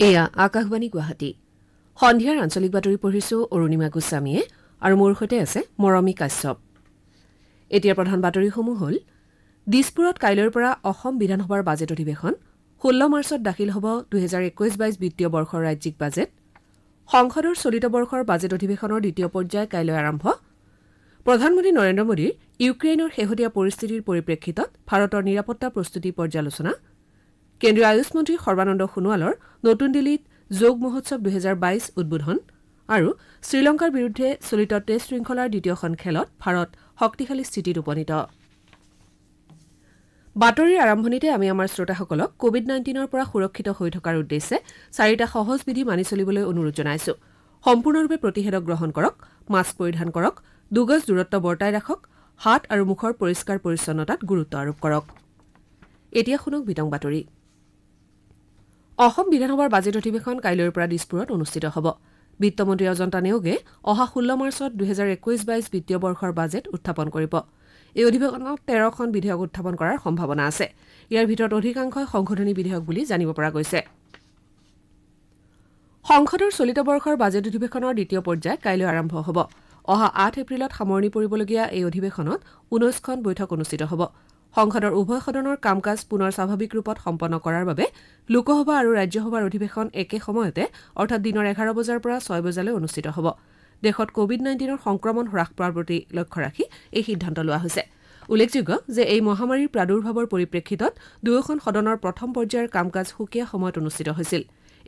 এয়া আকাশবাণী গুৱাহাটী। সন্ধিয়াৰ আঞ্চলিক বাতৰি পঢ়িছো অৰুণিমা গোস্বামীয়ে আৰু মোৰ সৈতে আছে মৰমী কাশ্যপ। এতিয়া প্ৰধান বাতৰিসমূহ হ'ল দিছপুৰত কাইলৈৰ পৰা অসম বিধানসভাৰ বাজেট অধিৱেশন ষোল্ল মাৰ্চত দাখিল হ'ব দুহেজাৰ একৈশ বাইছ বিত্তীয় বৰ্ষৰ ৰাজ্যিক বাজেট সংসদৰ চলিত বৰ্ষৰ বাজেট অধিৱেশনৰ দ্বিতীয় পৰ্যায় কাইলৈ আৰম্ভ প্ৰধানমন্ত্ৰী নৰেন্দ্ৰ মোদীৰ ইউক্ৰেইনৰ শেহতীয়া পৰিস্থিতিৰ পৰিপ্ৰেক্ষিতত ভাৰতৰ নিৰাপত্তা প্ৰস্তুতি পৰ্যালোচনা কেন্দ্ৰীয় আয়ুষ মন্ত্ৰী সৰ্বানন্দ সোণোৱালৰ নতুন দিল্লীত যোগ মহোৎসৱ দুহেজাৰ বাইছ উদ্বোধন আৰু শ্ৰীলংকাৰ বিৰুদ্ধে চলিত টেষ্ট শৃংখলাৰ দ্বিতীয়খন খেলত ভাৰত শক্তিশালী স্থিতিত উপনীত। বাতৰিৰ আৰম্ভণিতে আমি আমাৰ শ্ৰোতাসকলক কভিড নাইণ্টিনৰ পৰা সুৰক্ষিত হৈ থকাৰ উদ্দেশ্যে চাৰিটা সহজ বিধি মানি চলিবলৈ অনুৰোধ জনাইছো। সম্পূৰ্ণৰূপে প্ৰতিষেধক গ্ৰহণ কৰক মাস্ক পৰিধান কৰক দুগজ দূৰত্ব বৰ্তাই ৰাখক হাত আৰু মুখৰ পৰিষ্কাৰ পৰিচ্ছন্নতাত গুৰুত্ব আৰোপ কৰক। এতিয়া শুনক বিতং বাতৰি। অসম বিধানসভাৰ বাজেট অধিৱেশন কাইলৈৰ পৰা দিছপুৰত অনুষ্ঠিত হ'ব। বিত্তমন্ত্ৰী অজন্তা নেওগে অহা ষোল্ল মাৰ্চত দুহেজাৰ একৈশ বাইছ বিত্তীয় বৰ্ষৰ বাজেট উত্থাপন কৰিব। এই অধিৱেশনত তেৰখন বিধেয়ক উত্থাপন কৰাৰ সম্ভাৱনা আছে। ইয়াৰ ভিতৰত অধিকাংশই সংশোধনী বিধেয়ক বুলি জানিব পৰা গৈছে। সংসদৰ চলিত বৰ্ষৰ বাজেট অধিৱেশনৰ দ্বিতীয় পৰ্যায় কাইলৈ আৰম্ভ হ'ব। অহা আঠ এপ্ৰিলত সামৰণি পৰিবলগীয়া এই অধিৱেশনত ঊনৈছখন বৈঠক অনুষ্ঠিত হ'ব। সংসদৰ উভয় সদনৰ কাম কাজ পুনৰ স্বাভাৱিক ৰূপত সম্পন্ন কৰাৰ বাবে লোকসভা আৰু ৰাজ্যসভাৰ অধিৱেশন একে সময়তে অৰ্থাৎ দিনৰ এঘাৰ বজাৰ পৰা ছয় বজালৈ অনুষ্ঠিত হ'ব। দেশত কভিড নাইণ্টিনৰ সংক্ৰমণ হ্ৰাস পোৱাৰ প্ৰতি লক্ষ্য ৰাখি এই সিদ্ধান্ত লোৱা হৈছে। উল্লেখযোগ্য যে এই মহামাৰীৰ প্ৰাদুৰ্ভাৱৰ পৰিপ্ৰেক্ষিতত দুয়োখন সদনৰ প্ৰথম পৰ্যায়ৰ কাম কাজ সুকীয়া সময়ত অনুষ্ঠিত হৈছিল।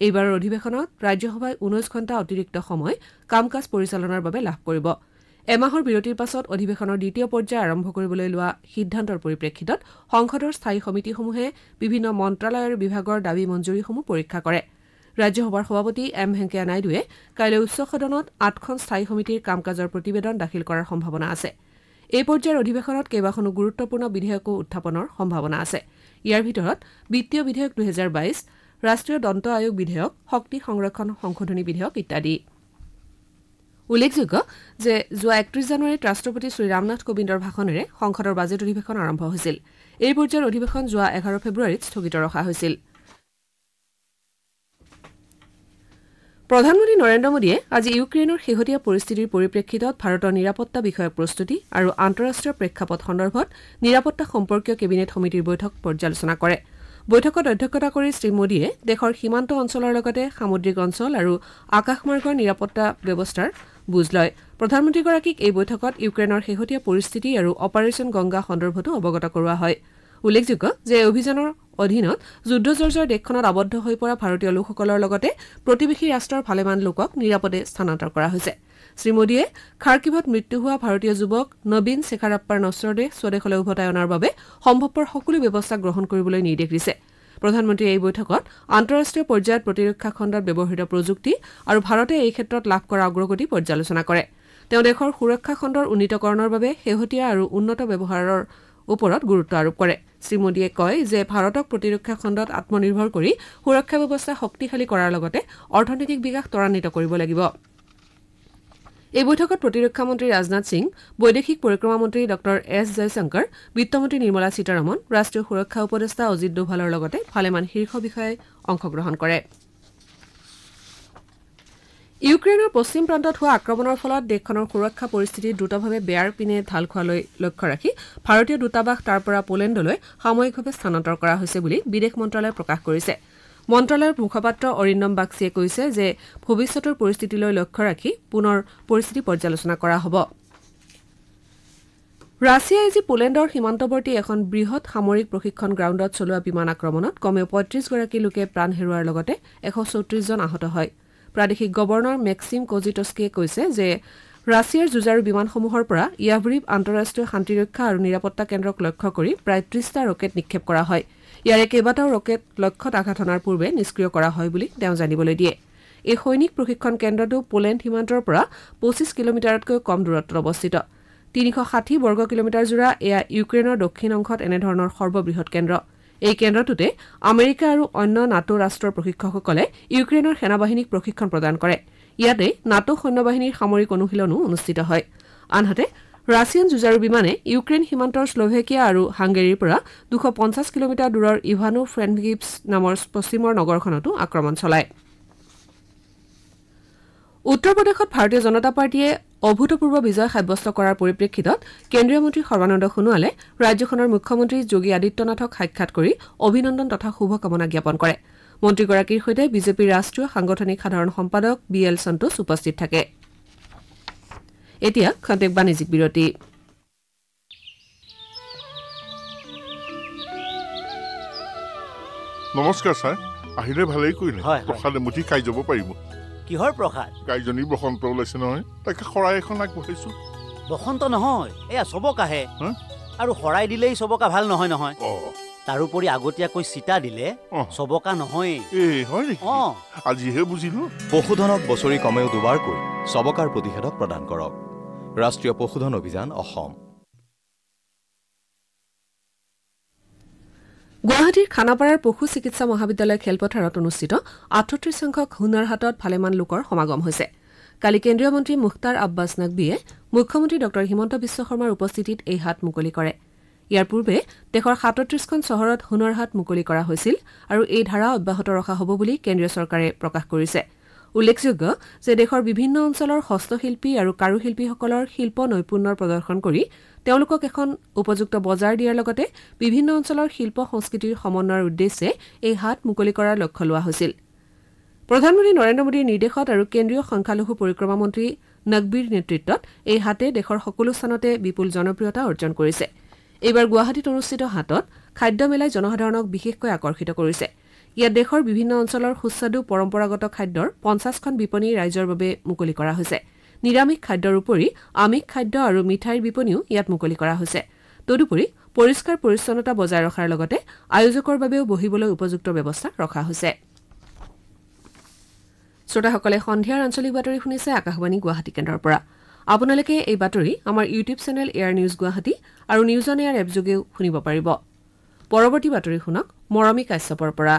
এইবাৰৰ অধিৱেশনত ৰাজ্যসভাই ঊনৈছ ঘণ্টা অতিৰিক্ত সময় কাম কাজ পৰিচালনাৰ বাবে লাভ কৰিব। এমাহৰ বিৰতিৰ পাছত অধিৱেশনৰ দ্বিতীয় পৰ্যায় আৰম্ভ কৰিবলৈ লোৱা সিদ্ধান্তৰ পৰিপ্ৰেক্ষিতত সংসদৰ স্থায়ী সমিতিসমূহে বিভিন্ন মন্ত্ৰালয় আৰু বিভাগৰ দাবী মঞ্জুৰীসমূহ পৰীক্ষা কৰে। ৰাজ্যসভাৰ সভাপতি এম ভেংকায়া নাইডুৱে কাইলৈ উচ্চ সদনত আঠখন স্থায়ী সমিতিৰ কাম কাজৰ প্ৰতিবেদন দাখিল কৰাৰ সম্ভাৱনা আছে। এই পৰ্যায়ৰ অধিৱেশনত কেইবাখনো গুৰুত্বপূৰ্ণ বিধেয়কো উত্থাপনৰ সম্ভাৱনা আছে। ইয়াৰ ভিতৰত বিত্তীয় বিধেয়ক দুহেজাৰ বাইছ ৰাষ্ট্ৰীয় দন্ত আয়োগ বিধেয়ক শক্তি সংৰক্ষণ সংশোধনী বিধেয়ক ইত্যাদি। উল্লেখযোগ্য যে যোৱা একত্ৰিশ জানুৱাৰীত ৰাষ্ট্ৰপতি শ্ৰী ৰামনাথ কোবিন্দৰ ভাষণেৰে সংসদৰ বাজেট অধিৱেশন আৰম্ভ হৈছিল। এই পৰ্যায়ৰ অধিৱেশন যোৱা এঘাৰ ফেব্ৰুৱাৰীত স্থগিত ৰখা হৈছিল। প্ৰধানমন্ত্ৰী নৰেন্দ্ৰ মোদীয়ে আজি ইউক্ৰেইনৰ শেহতীয়া পৰিস্থিতিৰ পৰিপ্ৰেক্ষিতত ভাৰতৰ নিৰাপত্তা বিষয়ক প্ৰস্তুতি আৰু আন্তঃৰাষ্ট্ৰীয় প্ৰেক্ষাপট সন্দৰ্ভত নিৰাপত্তা সম্পৰ্কীয় কেবিনেট সমিতিৰ বৈঠক পৰ্যালোচনা কৰে। বৈঠকত অধ্যক্ষতা কৰি শ্ৰীমোদীয়ে দেশৰ সীমান্ত অঞ্চলৰ লগতে সামুদ্ৰিক অঞ্চল আৰু আকাশমাৰ্গৰ নিৰাপত্তা ব্যৱস্থাৰ বুজ লয়। প্ৰধানমন্ত্ৰীগৰাকীক এই বৈঠকত ইউক্ৰেইনৰ শেহতীয়া পৰিস্থিতি আৰু অপাৰেশ্যন গংগা সন্দৰ্ভতো অৱগত কৰোৱা হয়। উল্লেখযোগ্য যে এই অভিযানৰ অধীনত যুদ্ধজৰ্জৰ দেশখনত আবদ্ধ হৈ পৰা ভাৰতীয় লোকসকলৰ লগতে প্ৰতিবেশী ৰাষ্ট্ৰৰ ভালেমান লোকক নিৰাপদে স্থানান্তৰ কৰা হৈছে। শ্ৰীমোদীয়ে খাৰ্কিভত মৃত্যু হোৱা ভাৰতীয় যুৱক নবীন শেখাৰাপ্পাৰ নশ্বৰ স্বদেশলৈ উভতাই অনাৰ বাবে সম্ভৱপৰ সকলো ব্যৱস্থা গ্ৰহণ কৰিবলৈ নিৰ্দেশ দিছে। প্ৰধানমন্ত্ৰীয়ে এই বৈঠকত আন্তঃৰাষ্ট্ৰীয় পৰ্যায়ত প্ৰতিৰক্ষা খণ্ডত ব্যৱহৃত প্ৰযুক্তি আৰু ভাৰতে এই ক্ষেত্ৰত লাভ কৰা অগ্ৰগতি পৰ্যালোচনা কৰে। তেওঁ দেশৰ সুৰক্ষা খণ্ডৰ উন্নীতকৰণৰ বাবে শেহতীয়া আৰু উন্নত ব্যৱহাৰৰ ওপৰত গুৰুত্ব আৰোপ কৰে। শ্ৰীমোদীয়ে কয় যে ভাৰতক প্ৰতিৰক্ষা খণ্ডত আত্মনিৰ্ভৰ কৰি সুৰক্ষা ব্যৱস্থা শক্তিশালী কৰাৰ লগতে অৰ্থনৈতিক বিকাশ ত্বৰান্বিত কৰিব লাগিব। এই বৈঠকত প্ৰতিৰক্ষা মন্ত্ৰী ৰাজনাথ সিং বৈদেশিক পৰিক্ৰমা মন্ত্ৰী ডঃ এছ জয়শংকৰ বিত্তমন্ত্ৰী নিৰ্মলা সীতাৰমন ৰাষ্ট্ৰীয় সুৰক্ষা উপদেষ্টা অজিত ডোভালৰ লগতে ভালেমান শীৰ্ষ বিষয়াই অংশগ্ৰহণ কৰে। ইউক্ৰেইনৰ পশ্চিম প্ৰান্তত হোৱা আক্ৰমণৰ ফলত দেশখনৰ সুৰক্ষা পৰিস্থিতি দ্ৰুতভাৱে বেয়াৰ পিনে ঢাল খোৱালৈ লক্ষ্য ৰাখি ভাৰতীয় দূতাবাস তাৰ পৰা পোলেণ্ডলৈ সাময়িকভাৱে স্থানান্তৰ কৰা হৈছে বুলি বিদেশ মন্ত্ৰালয়ে প্ৰকাশ কৰিছে। মন্ত্ৰালয়ৰ মুখপাত্ৰ অৰিন্দম বাগচীয়ে কৈছে যে ভৱিষ্যতৰ পৰিস্থিতিলৈ লক্ষ্য ৰাখি পুনৰ পৰিস্থিতি পৰ্যালোচনা কৰা হ'ব। ৰাছিয়াই আজি পোলেণ্ডৰ সীমান্তৱৰ্তী এখন বৃহৎ সামৰিক প্ৰশিক্ষণ গ্ৰাউণ্ডত চলোৱা বিমান আক্ৰমণত কমেও পঁয়ত্ৰিশগৰাকী লোকে প্ৰাণ হেৰুওৱাৰ লগতে এশ চৌত্ৰিশজন আহত হয়। প্ৰাদেশিক গৱৰ্ণৰ মেক্সিম কজিটস্কিয়ে কৈছে যে ৰাছিয়াৰ যুঁজাৰু বিমানসমূহৰ পৰা ইয়াভৰিভ আন্তঃৰাষ্ট্ৰীয় শান্তিৰক্ষা আৰু নিৰাপত্তা কেন্দ্ৰক লক্ষ্য কৰি প্ৰায় ত্ৰিশটা ৰকেট নিক্ষেপ কৰা হয়। ইয়াৰে কেইবাটাও ৰকেট লক্ষ্যত আঘাত অনাৰ পূৰ্বে নিষ্ক্ৰিয় কৰা হয় বুলি তেওঁ জানিবলৈ দিয়ে। এই সৈনিক প্ৰশিক্ষণ কেন্দ্ৰটো পোলেণ্ড সীমান্তৰ পৰা পঁচিছ কিলোমিটাৰতকৈ কম দূৰত্বত অৱস্থিত। তিনিশ ষাঠি বৰ্গ কিলোমিটাৰজোৰা এয়া ইউক্ৰেইনৰ দক্ষিণ অংশত এনেধৰণৰ সৰ্ববৃহৎ কেন্দ্ৰ। এই কেন্দ্ৰটোতে আমেৰিকা আৰু অন্য নাটো ৰাষ্ট্ৰৰ প্ৰশিক্ষকসকলে ইউক্ৰেইনৰ সেনাবাহিনীক প্ৰশিক্ষণ প্ৰদান কৰে। ইয়াতে নাটো সৈন্যবাহিনীৰ সামৰিক অনুশীলনো অনুষ্ঠিত হয়। আনহাতে ৰাছিয়ান যুঁজাৰু বিমানে ইউক্ৰেইন সীমান্তৰ শ্লোভেকিয়া আৰু হাংগেৰীৰ পৰা দুশ পঞ্চাছ কিলোমিটাৰ দূৰৰ ইভানো ফ্ৰেণ্ডগিপছ নামৰ পশ্চিমৰ নগৰখনতো আক্ৰমণ চলায়। উত্তৰ প্ৰদেশত ভাৰতীয় জনতা পাৰ্টীয়ে অভূতপূৰ্ব বিজয় সাব্যস্ত কৰাৰ পৰিপ্ৰেক্ষিতত কেন্দ্ৰীয় মন্ত্ৰী সৰ্বানন্দ সোণোৱালে ৰাজ্যখনৰ মুখ্যমন্ত্ৰী যোগী আদিত্যনাথক সাক্ষাৎ কৰি অভিনন্দন তথা শুভকামনা জ্ঞাপন কৰে। মন্ত্ৰীগৰাকীৰ সৈতে বিজেপিৰ ৰাষ্ট্ৰীয় সাংগঠনিক সাধাৰণ সম্পাদক বি এল সন্তোষ উপস্থিত থাকে। এতিয়া খন্তেক বাণিজ্যিক বিৰতি। নমস্কাৰ ছাৰ আহিলে ভালেই কৰিলে। প্ৰসাদ এমুঠি খাই যাব পাৰিব। কিহৰ প্ৰসাদ? গাইজনী বসন্ত ওলাইছে নহয় তাকে শৰাই এখন আগবঢ়াইছো। বসন্ত নহয় এয়া চবক আহে? আৰু শৰাই দিলেই চবকা ভাল নহয় নহয়। অ। তাৰোপৰি আগতীয়াকৈ চিতা দিলে। চবকা নহয়েই। আজিহে বুজিলো। পশুধনক বছৰি কমেও দুবাৰকৈ চবকাৰ প্ৰতিষেধক প্ৰদান কৰক। ৰাষ্ট্ৰীয় পশুধন অভিযান অসম। গুৱাহাটীৰ খানাপাৰাৰ পশু চিকিৎসা মহাবিদ্যালয় খেলপথাৰত অনুষ্ঠিত আঠত্ৰিশ সংখ্যক হুনাৰ হাটত ভালেমান লোকৰ সমাগম হৈছে। কালি কেন্দ্ৰীয় মন্ত্ৰী মুখতাৰ আব্বাছ নকবীয়ে মুখ্যমন্ত্ৰী ডঃ হিমন্ত বিশ্ব শৰ্মাৰ উপস্থিতিত এই হাট মুকলি কৰে। ইয়াৰ পূৰ্বে দেশৰ সাতত্ৰিশখন চহৰত হুনৰ হাট মুকলি কৰা হৈছিল আৰু এই ধাৰা অব্যাহত ৰখা হ'ব বুলি কেন্দ্ৰীয় চৰকাৰে প্ৰকাশ কৰিছে। উল্লেখযোগ্য যে দেশৰ বিভিন্ন অঞ্চলৰ হস্তশিল্পী আৰু কাৰুশিল্পীসকলৰ শিল্প নৈপুণ্যৰ প্ৰদৰ্শন কৰি তেওঁলোকক এখন উপযুক্ত বজাৰ দিয়াৰ লগতে বিভিন্ন অঞ্চলৰ শিল্প সংস্কৃতিৰ সমন্বয়ৰ উদ্দেশ্যে এই হাট মুকলি কৰাৰ লক্ষ্য লোৱা হৈছিল। প্ৰধানমন্ত্ৰী নৰেন্দ্ৰ মোদীৰ নিৰ্দেশত আৰু কেন্দ্ৰীয় সংখ্যালঘু পৰিক্ৰমা মন্ত্ৰী নকবীৰ নেতৃত্বত এই হাটে দেশৰ সকলো স্থানতে বিপুল জনপ্ৰিয়তা অৰ্জন কৰিছে। এইবাৰ গুৱাহাটীত অনুষ্ঠিত হাটত খাদ্য মেলাই জনসাধাৰণক বিশেষকৈ আকৰ্ষিত কৰিছে। ইয়াত দেশৰ বিভিন্ন অঞ্চলৰ সুস্বাদু পৰম্পৰাগত খাদ্যৰ পঞ্চাছখন বিপণী ৰাইজৰ বাবে মুকলি কৰা হৈছে। নিৰামিষ খাদ্যৰ উপৰি আমিষ খাদ্য আৰু মিঠাইৰ বিপণীও ইয়াত মুকলি কৰা হৈছে। তদুপৰি পৰিষ্কাৰ পৰিচ্ছন্নতা বজাই ৰখাৰ লগতে আয়োজকৰ বাবেও বহিবলৈ উপযুক্ত ব্যৱস্থা ৰখা হৈছে। শ্ৰোতাসকলে সন্ধিয়াৰ আঞ্চলিক বাতৰি শুনিছে আকাশবাণী গুৱাহাটী কেন্দ্ৰৰ পৰা। আপোনালোকে এই বাতৰি আমাৰ YouTube channel Air News Guwahati আৰু নিউজ অন এয়াৰ এপযোগেও শুনিব পাৰিব। পৰৱৰ্তী বাতৰি শুনক মৰমী কাশ্যপৰ পৰা।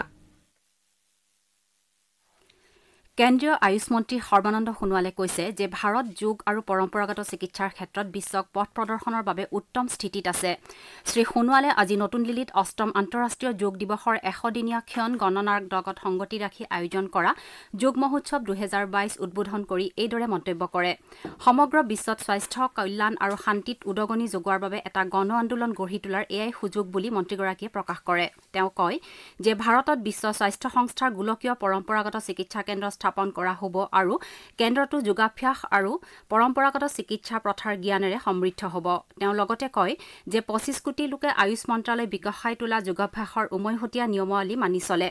কেন্দ্ৰীয় আয়ুষ মন্ত্ৰী সৰ্বানন্দ সোণোৱালে কৈছে যে ভাৰত যোগ আৰু পৰম্পৰাগত চিকিৎসাৰ ক্ষেত্ৰত বিশ্বক পথ প্ৰদৰ্শনৰ বাবে উত্তম স্থিতিত আছে। শ্ৰীসোণোৱালে আজি নতুন দিল্লীত অষ্টম আন্তঃৰাষ্ট্ৰীয় যোগ দিৱসৰ এশদিনীয়া ক্ষণ গণনাৰ লগত সংগতি ৰাখি আয়োজন কৰা যোগ মহোৎসৱ দুহেজাৰ বাইছ উদ্বোধন কৰি এইদৰে মন্তব্য কৰে। সমগ্ৰ বিশ্বত স্বাস্থ্য কল্যাণ আৰু শান্তিত উদগনি যোগোৱাৰ বাবে এটা গণ আন্দোলন গঢ়ি তোলাৰ এয়াই সুযোগ বুলি মন্ত্ৰীগৰাকীয়ে প্ৰকাশ কৰে। তেওঁ কয় যে ভাৰতত বিশ্ব স্বাস্থ্য সংস্থাৰ গোলকীয় পৰম্পৰাগত চিকিৎসা কেন্দ্ৰ স্থাপন কৰা হ'ব আৰু কেন্দ্ৰটো যোগাভ্যাস আৰু পৰম্পৰাগত চিকিৎসা প্ৰথাৰ জ্ঞানেৰে সমৃদ্ধ হ'ব। তেওঁ লগতে কয় যে পঁচিছ কোটি লোকে আয়ুষ মন্ত্ৰালয় বিকশাই তোলা যোগাভ্যাসৰ উমৈহতীয়া নিয়মাৱলী মানি চলে।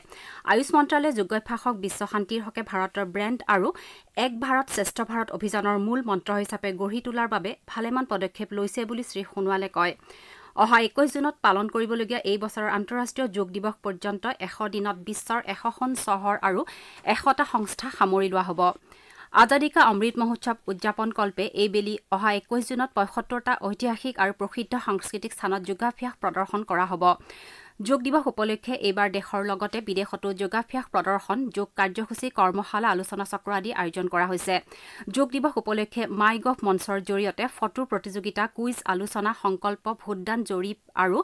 আয়ুষ মন্ত্ৰালয়ে যোগাভ্যাসক বিশ্ব শান্তিৰ হকে ভাৰতৰ ব্ৰেণ্ড আৰু এক ভাৰত শ্ৰেষ্ঠ ভাৰত অভিযানৰ মূল মন্ত্ৰ হিচাপে গঢ়ি তোলাৰ বাবে ভালেমান পদক্ষেপ লৈছে বুলি শ্ৰীসোণোৱালে কয়। অহা একৈশ জুনত পালন কৰিবলগীয়া এই বছৰৰ আন্তঃৰাষ্ট্ৰীয় যোগ দিৱস পৰ্যন্ত এশ দিনত বিশ্বৰ এশখন চহৰ আৰু এশটা সংস্থা সামৰি লোৱা হ'ব। আজাদী কা অমৃত মহোৎসৱ উদযাপন কল্পে এইবেলি অহা একৈশ জুনত পঁয়সত্তৰটা ঐতিহাসিক আৰু প্ৰসিদ্ধ সাংস্কৃতিক স্থানত যোগাভ্যাস প্ৰদৰ্শন কৰা হ'ব। যোগ দিৱস উপলক্ষে এইবাৰ দেশৰ লগতে বিদেশতো যোগাভ্যাস প্ৰদৰ্শন যোগ কাৰ্যসূচী কৰ্মশালা আলোচনা চক্ৰ আদি আয়োজন কৰা হৈছে। যোগ দিৱস উপলক্ষে মাই গভ মঞ্চৰ জৰিয়তে ফটো প্ৰতিযোগিতা কুইজ আলোচনা সংকল্প ভোটদান জৰীপ আৰু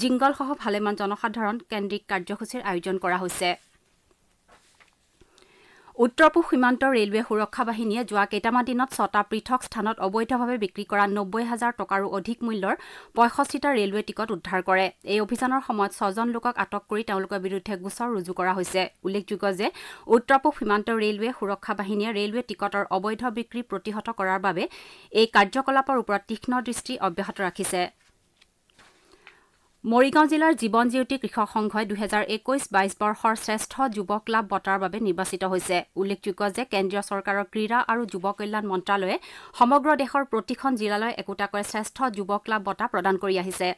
জিংগলসহ ভালেমান জনসাধাৰণ কেন্দ্ৰিক কাৰ্যসূচীৰ আয়োজন কৰা হৈছে। উত্তৰ পূব সীমান্ত ৰেলৱে সুৰক্ষা বাহিনীয়ে যোৱা কেইটামান দিনত ছটা পৃথক স্থানত অবৈধভাৱে বিক্ৰী কৰা নব্বৈ হাজাৰ টকাৰো অধিক মূল্যৰ পঁয়ষষ্ঠিটা ৰেলৱে টিকট উদ্ধাৰ কৰে। এই অভিযানৰ সময়ত ছজন লোকক আটক কৰি তেওঁলোকৰ বিৰুদ্ধে গোচৰ ৰুজু কৰা হৈছে। উল্লেখযোগ্য যে উত্তৰ পূব সীমান্ত ৰেলৱে সুৰক্ষা বাহিনীয়ে ৰেলৱে টিকটৰ অবৈধ বিক্ৰী প্ৰতিহত কৰাৰ বাবে এই কাৰ্যকলাপৰ ওপৰত তীক্ষ্ণ দৃষ্টি অব্যাহত ৰাখিছে। মৰিগাঁও জিলাৰ জীৱন জ্যোতি কৃষক সংঘই দুহেজাৰ একৈশ বাইছ বৰ্ষৰ শ্ৰেষ্ঠ যুৱ ক্লাব বঁটাৰ বাবে নিৰ্বাচিত হৈছে। উল্লেখযোগ্য যে কেন্দ্ৰীয় চৰকাৰৰ ক্ৰীড়া আৰু যুৱ কল্যাণ মন্ত্ৰালয়ে সমগ্ৰ দেশৰ প্ৰতিখন জিলালৈ একোটাকৈ শ্ৰেষ্ঠ যুৱ ক্লাব বঁটা প্ৰদান কৰি আহিছে।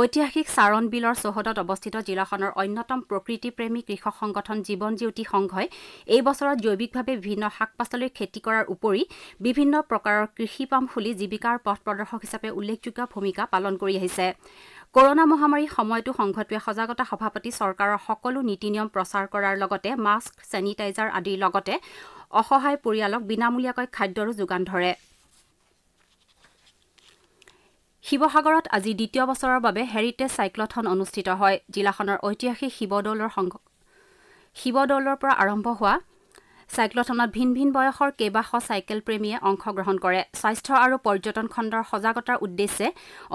ঐতিহাসিক চাৰণ বিলৰ চৌহদত অৱস্থিত জিলাখনৰ অন্যতম প্ৰকৃতিপ্ৰেমী কৃষক সংগঠন জীৱন জ্যোতি সংঘই এই বছৰত জৈৱিকভাৱে বিভিন্ন শাক পাচলিৰ খেতি কৰাৰ উপৰি বিভিন্ন প্ৰকাৰৰ কৃষি পাম খুলি জীৱিকাৰ পথ প্ৰদৰ্শক হিচাপে উল্লেখযোগ্য ভূমিকা পালন কৰি আহিছে। কৰোনা মহামাৰীৰ সময়তো সংঘটোৱে সজাগতা সভা পাতি চৰকাৰৰ সকলো নীতি নিয়ম প্ৰচাৰ কৰাৰ লগতে মাস্ক ছেনিটাইজাৰ আদিৰ লগতে অসহায় পৰিয়ালক বিনামূলীয়াকৈ খাদ্যৰো যোগান ধৰে। শিৱসাগৰত আজি দ্বিতীয় বছৰৰ বাবে হেৰিটেজ চাইক্লথন অনুষ্ঠিত হয়। জিলাখনৰ ঐতিহাসিক শিৱদৌলৰ শিৱদৌলৰ পৰা আৰম্ভ হোৱা চাইক্লথনত ভিন ভিন বয়সৰ কেইবাশ চাইকেল প্ৰেমীয়ে অংশগ্ৰহণ কৰে। স্বাস্থ্য আৰু পৰ্যটন খণ্ডৰ সজাগতাৰ উদ্দেশ্যে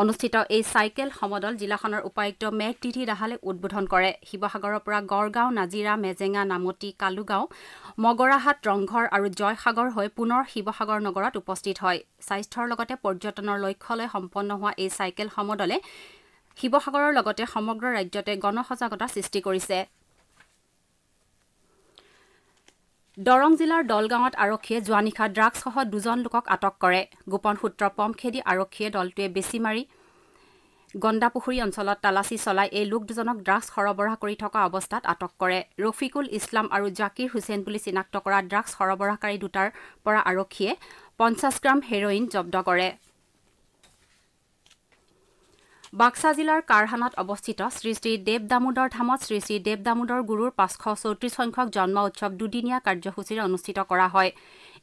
অনুষ্ঠিত এই চাইকেল সমদল জিলাখনৰ উপায়ুক্ত মেঘ তিথি দাহালে উদ্বোধন কৰে। শিৱসাগৰৰ পৰা গড়গাঁও নাজিৰা মেজেঙা নামতি কালুগাঁও মগৰাহাট ৰংঘৰ আৰু জয়সাগৰ হৈ পুনৰ শিৱসাগৰ নগৰত উপস্থিত হয়। স্বাস্থ্যৰ লগতে পৰ্যটনৰ লক্ষ্য লৈ সম্পন্ন হোৱা এই চাইকেল সমদলে শিৱসাগৰৰ লগতে সমগ্ৰ ৰাজ্যতে গণসজাগতা সৃষ্টি কৰিছে। দৰং জিলাৰ দলগাঁৱত আৰক্ষীয়ে যোৱা নিশা ড্ৰাগছসহ দুজন লোকক আটক কৰে। গোপন সূত্ৰ পম খেদি আৰক্ষীয়ে দলটোৱে বেছিমাৰি গণ্ডাপুখুৰী অঞ্চলত তালাচী চলাই এই লোক দুজনক ড্ৰাগছ সৰবৰাহ কৰি থকা অৱস্থাত আটক কৰে। ৰফিকুল ইছলাম আৰু জাকিৰ হুছেইন বুলি চিনাক্ত কৰা ড্ৰাগছ সৰবৰাহকাৰী দুটাৰ পৰা আৰক্ষীয়ে পঞ্চাছ গ্ৰাম হেৰইন জব্দ কৰে। বাক্সা জিলাৰ কাৰহানাত অৱস্থিত শ্ৰী শ্ৰী দেৱ দামোদৰ ধামত শ্ৰী শ্ৰী দেৱ দামোদৰ গুৰুৰ পাঁচশ চৌত্ৰিশ সংখ্যক জন্ম উৎসৱ দুদিনীয়া কাৰ্যসূচীৰে অনুষ্ঠিত কৰা হয়।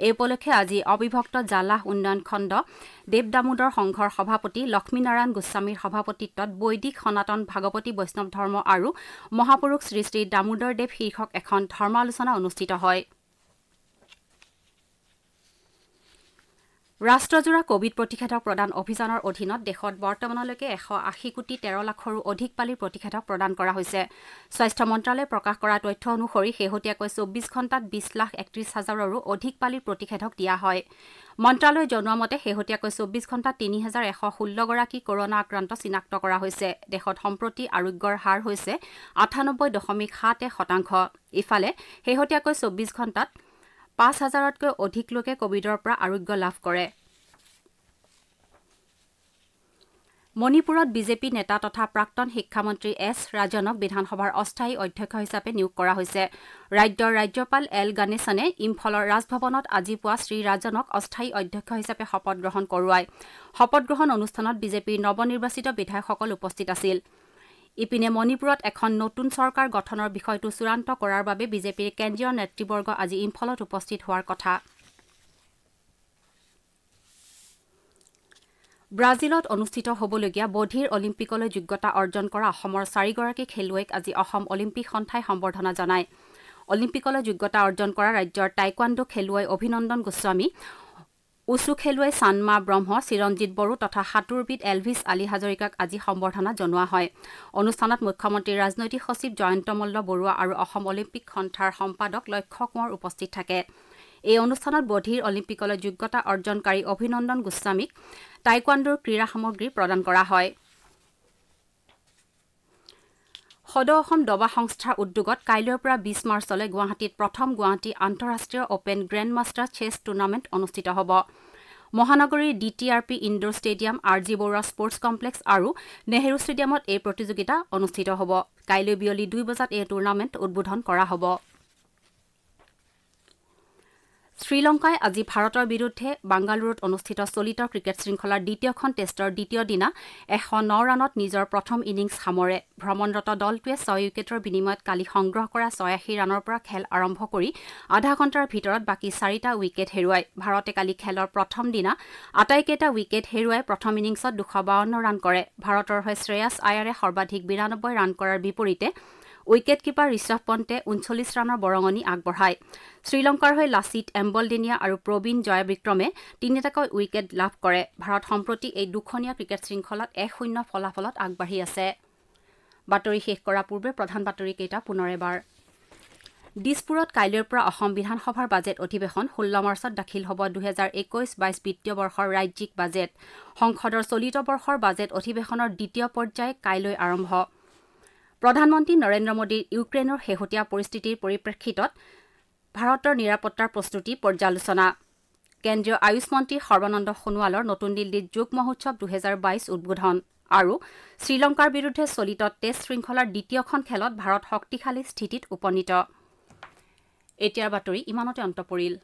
এই উপলক্ষে আজি অবিভক্ত জালাহ উন্নয়ন খণ্ড দেৱ দামোদৰ সংঘৰ সভাপতি লক্ষ্মীনাৰায়ণ গোস্বামীৰ সভাপতিত্বত বৈদিক সনাতন ভাগৱতী বৈষ্ণৱ ধৰ্ম আৰু মহাপুৰুষ শ্ৰী শ্ৰী দামোদৰ দেৱ শীৰ্ষক এখন ধৰ্মালোচনা অনুষ্ঠিত হয়। ৰাষ্ট্ৰজোৰা কভিড প্ৰতিষেধক প্ৰদান অভিযানৰ অধীনত দেশত বৰ্তমানলৈকে এশ আশী কোটি তেৰ লাখৰো অধিক পালিৰ প্ৰতিষেধক প্ৰদান কৰা হৈছে। স্বাস্থ্য মন্ত্ৰালয়ে প্ৰকাশ কৰা তথ্য অনুসৰি শেহতীয়াকৈ চৌব্বিছ ঘণ্টাত বিছ লাখ একত্ৰিছ হাজাৰৰো অধিক পালিৰ প্ৰতিষেধক দিয়া হয়। মন্ত্ৰালয়ে জনোৱা মতে শেহতীয়াকৈ চৌব্বিছ ঘণ্টাত তিনি হাজাৰ এশ ষোল্লগৰাকী কৰোণা আক্ৰান্ত চিনাক্ত কৰা হৈছে। দেশত সম্প্ৰতি আৰোগ্যৰ হাৰ হৈছে আঠানব্বৈ দশমিক সাত এক শতাংশ। ইফালে শেহতীয়াকৈ চৌব্বিছ ঘণ্টাত পাঁচ হাজাৰতকৈ অধিক লোকে কভিডৰ পৰা আৰোগ্য লাভ কৰে। মণিপুৰত বিজেপি নেতা তথা প্ৰাক্তন শিক্ষামন্ত্ৰী এছ ৰাজনক বিধানসভাৰ অস্থায়ী অধ্যক্ষ হিচাপে নিয়োগ কৰা হৈছে। ৰাজ্যৰ ৰাজ্যপাল এল গানেশনে ইম্ফলৰ ৰাজভৱনত আজি পুৱা শ্ৰীৰাজনক অস্থায়ী অধ্যক্ষ হিচাপে শপত গ্ৰহণ কৰোৱায়। শপত গ্ৰহণ অনুষ্ঠানত বিজেপিৰ নৱনিৰ্বাচিত বিধায়কসকল উপস্থিত আছিল। ইপিনে মণিপুৰত এখন নতুন চৰকাৰ গঠনৰ বিষয়টো চূড়ান্ত কৰাৰ বাবে বিজেপিৰ কেন্দ্ৰীয় নেতৃবৰ্গ আজি ইম্ফলত উপস্থিত হোৱাৰ কথা। ব্ৰাজিলত অনুষ্ঠিত হ'বলগীয়া বধিৰ অলিম্পিকলৈ যোগ্যতা অৰ্জন কৰা অসমৰ চাৰিগৰাকী খেলুৱৈক আজি অসম অলিম্পিক সন্থাই সম্বৰ্ধনা জনায়। অলিম্পিকলৈ যোগ্যতা অৰ্জন কৰা ৰাজ্যৰ টাইকোৱাণ্ডো খেলুৱৈ অভিনন্দন গোস্বামী উচু খেলুৱৈ চানমা ব্ৰহ্ম চিৰঞ্জিত বড়ো তথা সাঁতোৰবিদ এলভিছ আলী হাজৰিকাক আজি সম্বৰ্ধনা জনোৱা হয়। অনুষ্ঠানত মুখ্যমন্ত্ৰীৰ ৰাজনৈতিক সচিব জয়ন্ত মল্ল বৰুৱা আৰু অসম অলিম্পিক সন্থাৰ সম্পাদক লক্ষ্য কোঁৱৰ উপস্থিত থাকে। এই অনুষ্ঠানত বধিৰ অলিম্পিকলৈ যোগ্যতা অৰ্জনকাৰী অভিনন্দন গোস্বামীক টাইকোৱাণ্ডোৰ ক্ৰীড়া সামগ্ৰী প্ৰদান কৰা হয়। সদৌ অসম দবা সংস্থাৰ উদ্যোগত কাইলৈৰ পৰা বিছ মাৰ্চলৈ গুৱাহাটীত প্ৰথম গুৱাহাটী আন্তঃৰাষ্ট্ৰীয় open grand master chess tournament অনুষ্ঠিত হ'ব। মহানগৰীৰ D T R P indoor stadium R G Baruah sports complex আৰু নেহৰু ষ্টেডিয়ামত এই প্ৰতিযোগিতা অনুষ্ঠিত হ'ব। কাইলৈ বিয়লি দুই বজাত এই টুৰ্ণামেণ্ট উদ্বোধন কৰা হ'ব। শ্ৰীলংকাই আজি ভাৰতৰ বিৰুদ্ধে বাংগালুৰুত অনুষ্ঠিত চলিত ক্ৰিকেট শৃংখলাৰ দ্বিতীয়খন টেষ্টৰ দ্বিতীয় দিনা এশ ন ৰানত নিজৰ প্ৰথম ইনিংছ সামৰে। ভ্ৰমণৰত দলটোৱে ছয় উইকেটৰ বিনিময়ত কালি সংগ্ৰহ কৰা ছয়াশী ৰানৰ পৰা খেল আৰম্ভ কৰি আধা ঘণ্টাৰ ভিতৰত বাকী চাৰিটা উইকেট হেৰুৱায়। ভাৰতে কালি খেলৰ প্ৰথম দিনা আটাইকেইটা উইকেট হেৰুৱাই প্ৰথম ইনিংছত দুশ বাৱন্ন ৰান কৰে। ভাৰতৰ হৈ শ্ৰেয়াছ আয়াৰে সৰ্বাধিক বিৰানব্বৈ ৰান কৰাৰ বিপৰীতে উইকেট কিপাৰ ঋষভ পন্তে ঊনচল্লিছ ৰানৰ বৰঙণি আগবঢ়ায়। শ্ৰীলংকাৰ হৈ লাচিত এম্বলডেনিয়া আৰু প্ৰবীণ জয়বিক্ৰমে তিনিটাকৈ উইকেট লাভ কৰে। ভাৰত সম্প্ৰতি এই দুখনীয়া ক্ৰিকেট শৃংখলাত এক শূন্য ফলাফলত আগবাঢ়ি আছে। বাতৰি শেষ কৰাৰ পূৰ্বে প্ৰধান বাতৰিকেইটা পুনৰ এবাৰ। দিছপুৰত কাইলৈৰ পৰা অসম বিধানসভাৰ বাজেট অধিৱেশন ষোল্ল মাৰ্চত দাখিল হ'ব দুহেজাৰ একৈশ বাইছ বিত্তীয় বৰ্ষৰ ৰাজ্যিক বাজেট। সংসদৰ চলিত বৰ্ষৰ বাজেট অধিৱেশনৰ দ্বিতীয় পৰ্যায় কাইলৈ আৰম্ভ। প্ৰধানমন্ত্ৰী নৰেন্দ্ৰ মোদীৰ ইউক্ৰেইনৰ শেহতীয়া পৰিস্থিতিৰ পৰিপ্ৰেক্ষিতত ভাৰতৰ নিৰাপত্তাৰ প্ৰস্তুতি পৰ্যালোচনা। কেন্দ্ৰীয় আয়ুষ মন্ত্ৰী সৰ্বানন্দ সোণোৱালৰ নতুন দিল্লীত যোগ মহোৎসৱ দুহেজাৰ বাইছ উদ্বোধন আৰু শ্ৰীলংকাৰ বিৰুদ্ধে চলিত টেষ্ট শৃংখলাৰ দ্বিতীয়খন খেলত ভাৰত শক্তিশালী স্থিতিত উপনীত। এতিয়াৰ বাতৰি ইমানতে অন্ত পৰিল